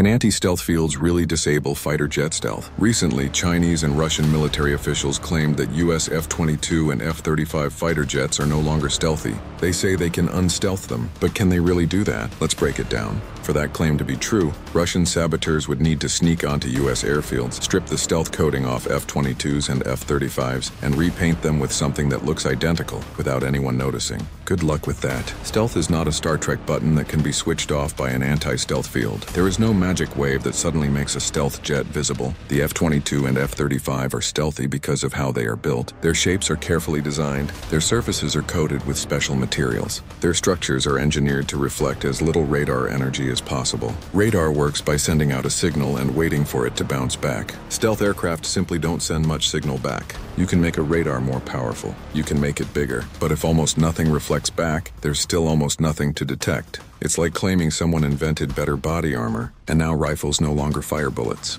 Can anti-stealth fields really disable fighter jet stealth? Recently, Chinese and Russian military officials claimed that US F-22 and F-35 fighter jets are no longer stealthy. They say they can unstealth them, but can they really do that? Let's break it down. For that claim to be true, Russian saboteurs would need to sneak onto US airfields, strip the stealth coating off F-22s and F-35s, and repaint them with something that looks identical without anyone noticing. Good luck with that. Stealth is not a Star Trek button that can be switched off by an anti-stealth field. There is no magic wave that suddenly makes a stealth jet visible. The F-22 and F-35 are stealthy because of how they are built. Their shapes are carefully designed. Their surfaces are coated with special materials. Their structures are engineered to reflect as little radar energy as possible. Radar works by sending out a signal and waiting for it to bounce back. Stealth aircraft simply don't send much signal back. You can make a radar more powerful. You can make it bigger. But if almost nothing reflects back, there's still almost nothing to detect. It's like claiming someone invented better body armor, and now rifles no longer fire bullets.